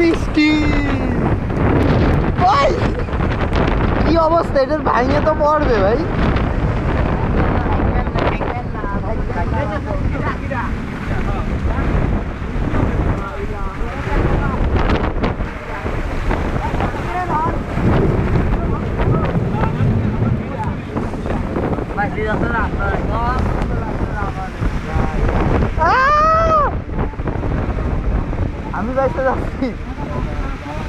বৃষ্টি ভাই কি অবস্থা? এটার ভাঙে তো পড়বে ভাই। আহ! আমি যাচ্ছি।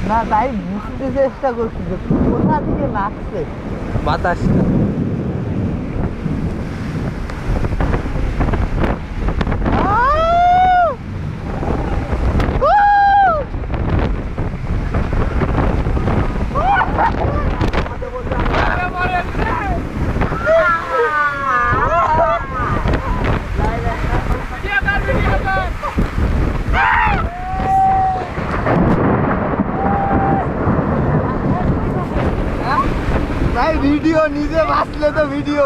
না তাই বুঝতে চেষ্টা করছি যে কোথা থেকে লাগছে বাতাসটা। ভিডিও নিজে বাঁচলে তো ভিডিও।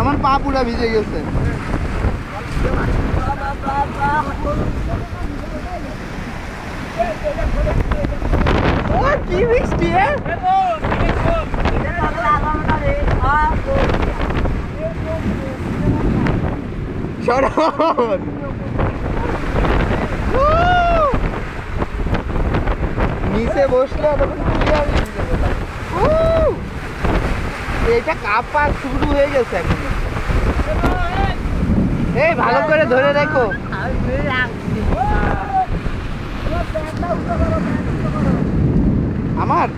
আমার পা পুরা ভিজে গেছে? নিচে বসলে তখন এটা কাপা শুরু হয়ে গেছে এখন। এই ভালো করে ধরে রাখো। আমার?